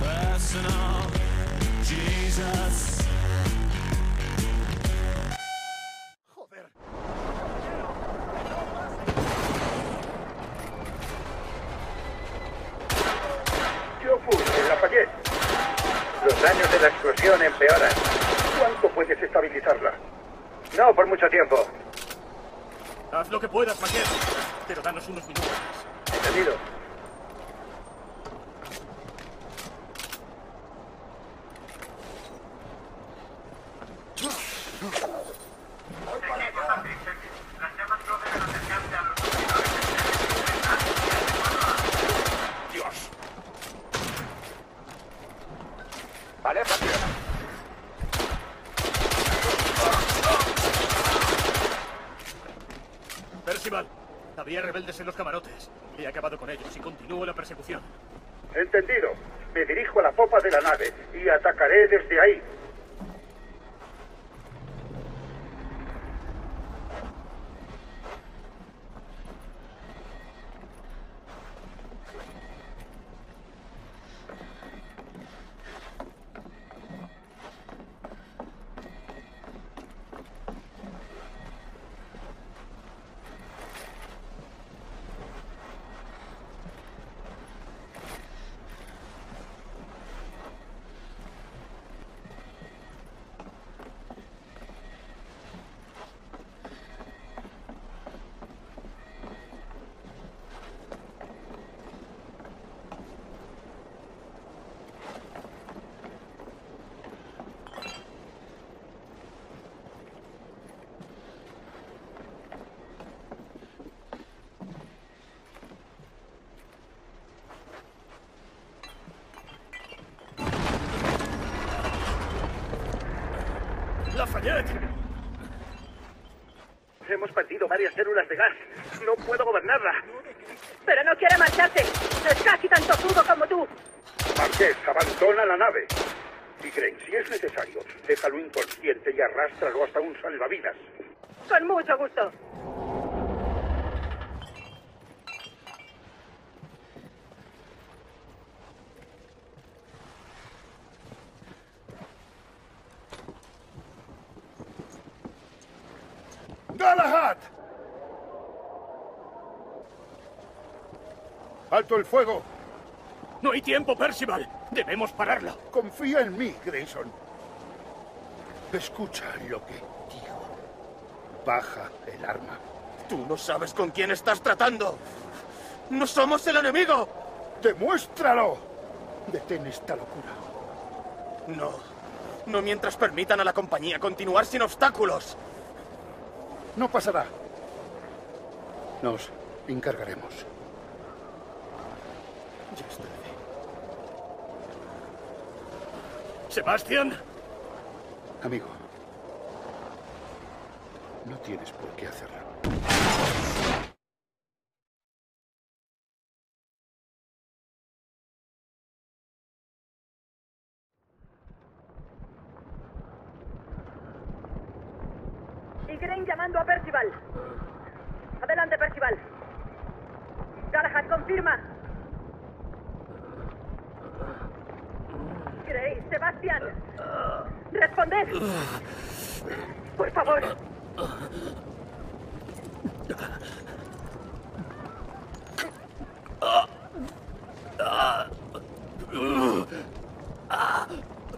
personal Jesus. ¿Qué ocurre en Lafayette? Los daños de la explosión empeoran. ¿Cuánto puedes estabilizarla? No por mucho tiempo. Haz lo que puedas, Maquet. Pero danos unos minutos. Entendido. En los camarotes. He acabado con ellos y continúo la persecución. Entendido. Me dirijo a la popa de la nave y atacaré desde ahí. ¡Lafayette! Hemos perdido varias células de gas. No puedo gobernarla. Pero no quiere marcharse. Es casi tan tozudo como tú. Marqués, abandona la nave. Y Crane, si es necesario, déjalo inconsciente y arrástralo hasta un salvavidas. Con mucho gusto. ¡Galahad! ¡Alto el fuego! ¡No hay tiempo, Percival! ¡Debemos pararla! Confía en mí, Grayson. Escucha lo que digo. Baja el arma. Tú no sabes con quién estás tratando. ¡No somos el enemigo! ¡Demuéstralo! Detén esta locura. No. No mientras permitan a la compañía continuar sin obstáculos. No pasará. Nos encargaremos. Ya es tarde. Sebastián. Amigo. No tienes por qué hacerlo.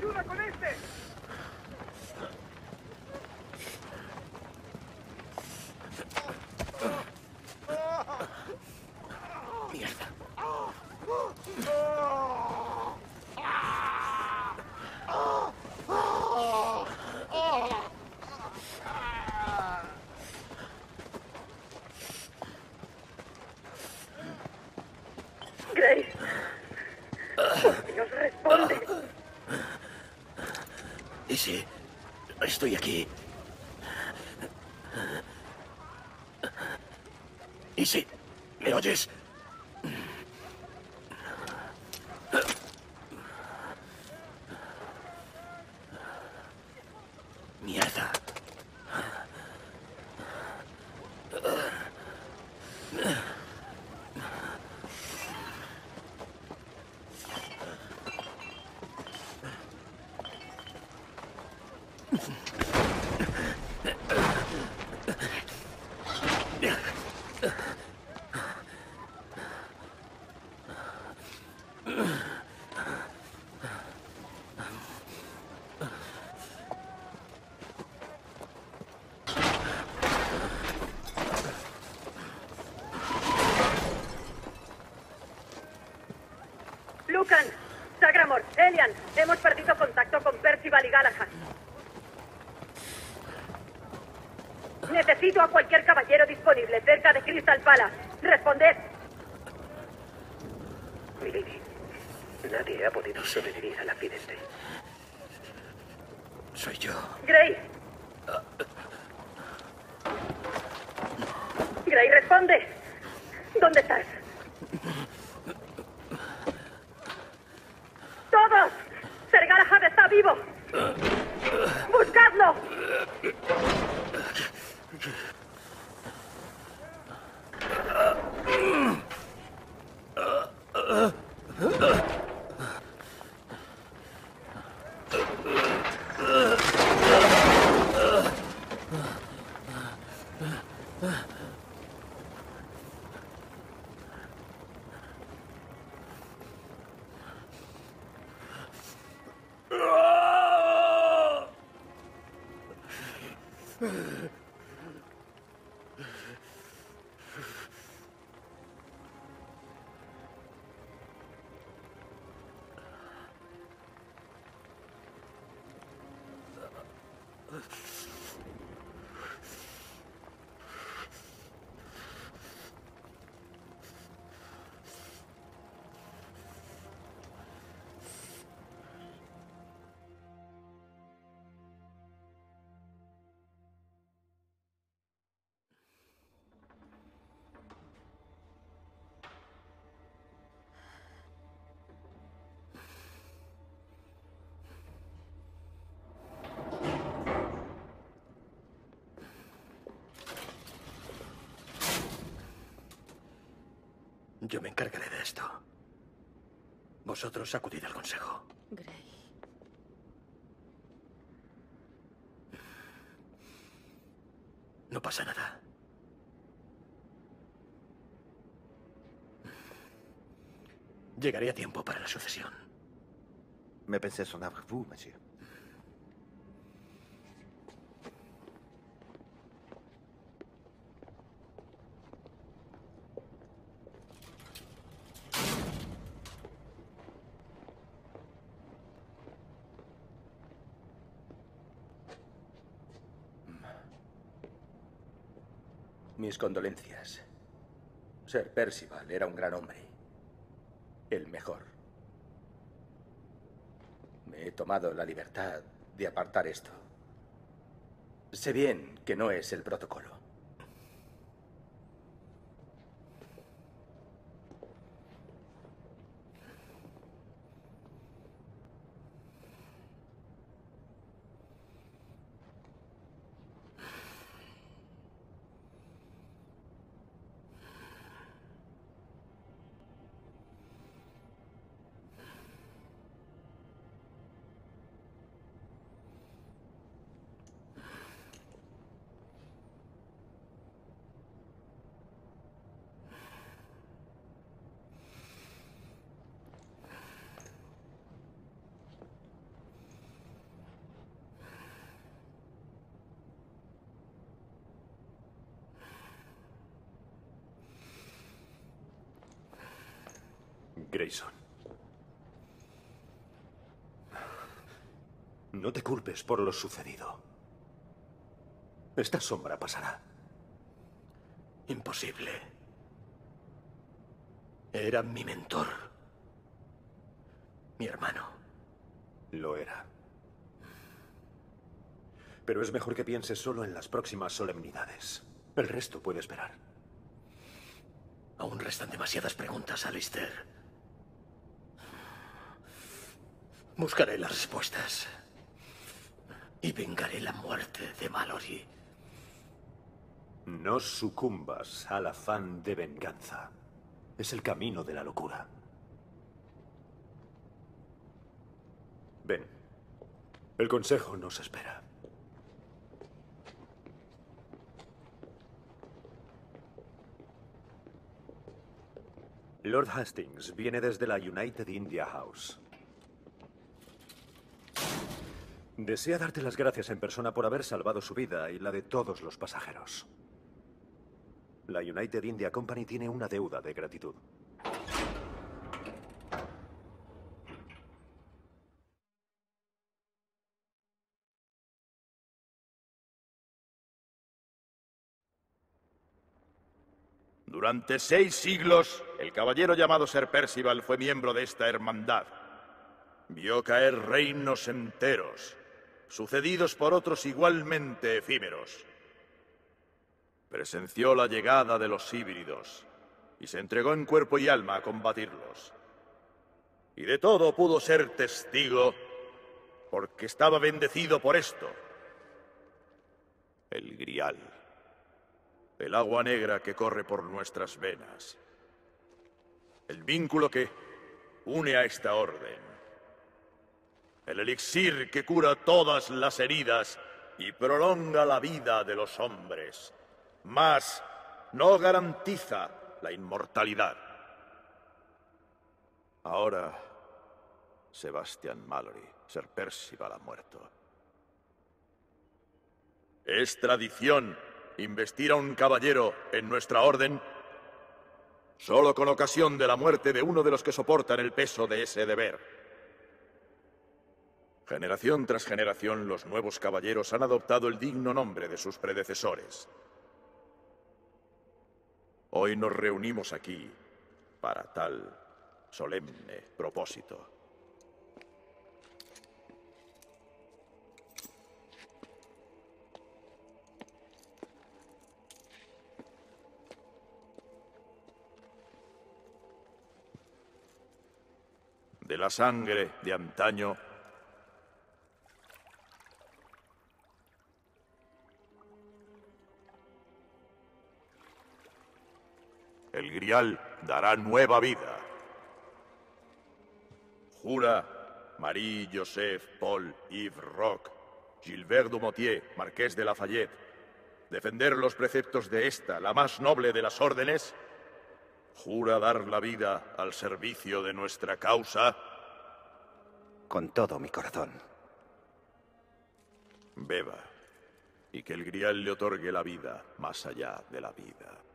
ayuda con este! Easy, estoy aquí. Easy, ¿me oyes? Elian, hemos perdido contacto con Percival y Galahad. Necesito a cualquier caballero disponible cerca de Crystal Palace. Responded. Milady, nadie ha podido sobrevivir al accidente. Soy yo. Gray. Gray, responde. ¿Dónde estás? ¡Todos! Ser Galahad está vivo. ¡Buscadlo! Yo me encargaré de esto. Vosotros acudid al consejo. Gray. No pasa nada. Llegaré a tiempo para la sucesión. Me pensé avec vous, monsieur. Mis condolencias. Ser Percival era un gran hombre. El mejor. Me he tomado la libertad de apartar esto. Sé bien que no es el protocolo. Grayson. No te culpes por lo sucedido. Esta sombra pasará. Imposible. Era mi mentor. Mi hermano. Lo era. Pero es mejor que pienses solo en las próximas solemnidades. El resto puede esperar. Aún restan demasiadas preguntas, Alistair. Buscaré las respuestas. Y vengaré la muerte de Mallory. No sucumbas al afán de venganza. Es el camino de la locura. Ven. El consejo nos espera. Lord Hastings viene desde la United India House. Desea darte las gracias en persona por haber salvado su vida y la de todos los pasajeros. La United India Company tiene una deuda de gratitud. Durante seis siglos, el caballero llamado Ser Percival fue miembro de esta hermandad. Vio caer reinos enteros, sucedidos por otros igualmente efímeros. Presenció la llegada de los híbridos y se entregó en cuerpo y alma a combatirlos. Y de todo pudo ser testigo porque estaba bendecido por esto. El grial el agua negra que corre por nuestras venas, el vínculo que une a esta orden, el elixir que cura todas las heridas y prolonga la vida de los hombres, mas no garantiza la inmortalidad. Ahora, Sebastian Mallory, Ser Percival ha muerto. Es tradición investir a un caballero en nuestra orden solo con ocasión de la muerte de uno de los que soportan el peso de ese deber. Generación tras generación, los nuevos caballeros han adoptado el digno nombre de sus predecesores. Hoy nos reunimos aquí para tal solemne propósito. de la sangre de antaño, dará nueva vida. Jura Marie-Joseph Paul Yves Roch, Gilbert Dumotier, Marqués de Lafayette, defender los preceptos de esta, la más noble de las órdenes, ¿Jura dar la vida al servicio de nuestra causa? Con todo mi corazón. Beba, y que el grial le otorgue la vida más allá de la vida.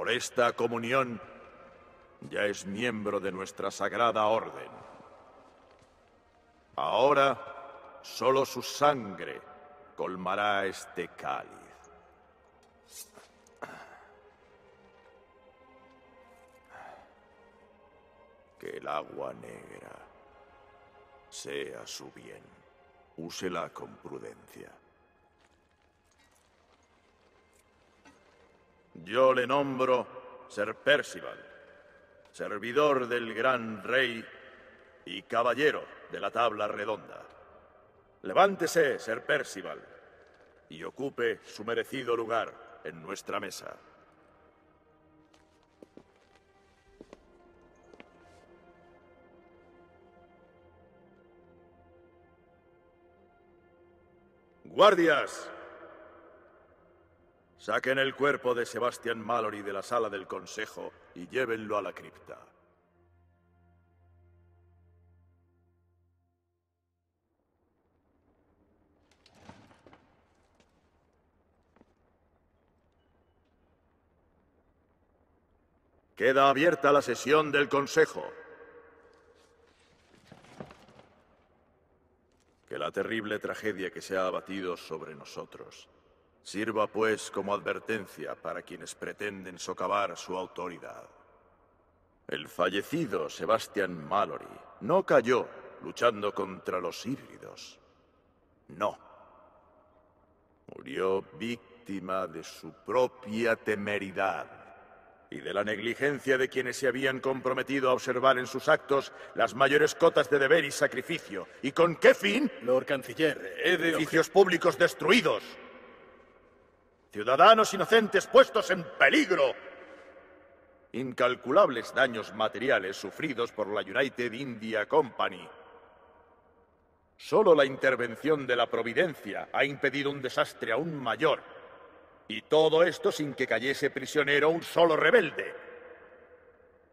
Por esta comunión ya es miembro de nuestra sagrada orden. Ahora, solo su sangre colmará este cáliz. Que el agua negra sea su bien. Úsela con prudencia. Yo le nombro Ser Percival servidor del gran rey y caballero de la tabla redonda. Levántese, Ser Percival, y ocupe su merecido lugar en nuestra mesa. ¡Guardias! Saquen el cuerpo de Sebastian Mallory de la sala del consejo y llévenlo a la cripta. Queda abierta la sesión del Consejo. Que la terrible tragedia que se ha abatido sobre nosotros Sirva pues como advertencia para quienes pretenden socavar su autoridad. El fallecido Sebastian Mallory no cayó luchando contra los híbridos. No. Murió víctima de su propia temeridad y de la negligencia de quienes se habían comprometido a observar en sus actos las mayores cotas de deber y sacrificio. ¿Y con qué fin? Lord Canciller, he de... Edificios públicos destruidos. Ciudadanos inocentes puestos en peligro. Incalculables daños materiales sufridos por la United India Company. Solo la intervención de la Providencia ha impedido un desastre aún mayor. Y todo esto sin que cayese prisionero un solo rebelde.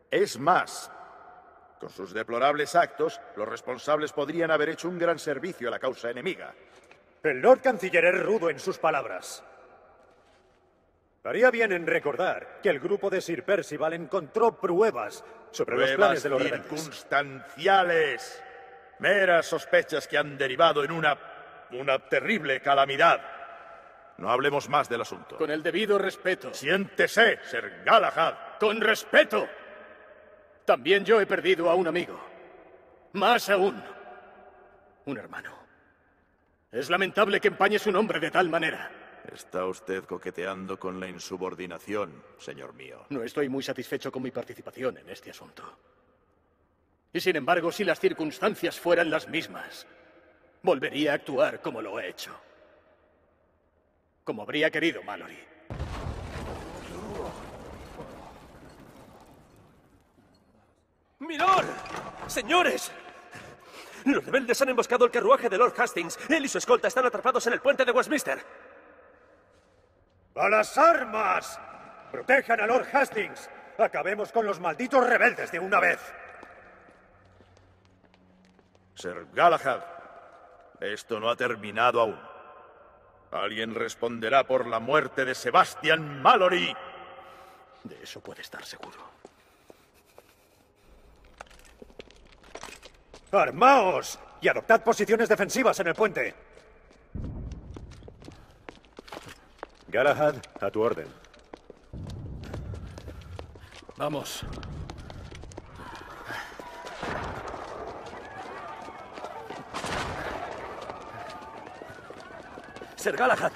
Es más, con sus deplorables actos, los responsables podrían haber hecho un gran servicio a la causa enemiga. El Lord Canciller es rudo en sus palabras. Haría bien en recordar que el grupo de Sir Percival encontró pruebas sobre los planes de los rebeldes. circunstanciales. Meras sospechas que han derivado en una. una terrible calamidad. No hablemos más del asunto. Con el debido respeto. Siéntese, Sir Galahad. ¡Con respeto! También yo he perdido a un amigo. Más aún, un hermano. Es lamentable que empañe su nombre de tal manera. Está usted coqueteando con la insubordinación, señor mío. No estoy muy satisfecho con mi participación en este asunto. Y sin embargo, si las circunstancias fueran las mismas, volvería a actuar como lo he hecho. Como habría querido Mallory. ¡Milord! ¡Señores! Los rebeldes han emboscado el carruaje de Lord Hastings. Él y su escolta están atrapados en el puente de Westminster. ¡A las armas! ¡Protejan a Lord Hastings! Acabemos con los malditos rebeldes de una vez. Sir Galahad, esto no ha terminado aún. Alguien responderá por la muerte de Sebastian Mallory. De eso puede estar seguro. ¡Armaos! Y adoptad posiciones defensivas en el puente. Galahad, a tu orden. Vamos. Sir Galahad.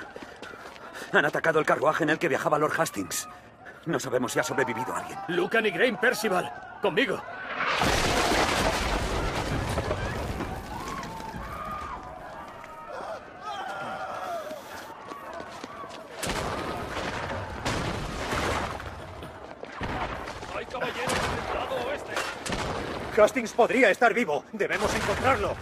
Han atacado el carruaje en el que viajaba Lord Hastings. No sabemos si ha sobrevivido alguien. Lucan y Grain Percival, conmigo. ¡Hay caballeros del lado oeste! Hastings podría estar vivo. Debemos encontrarlo.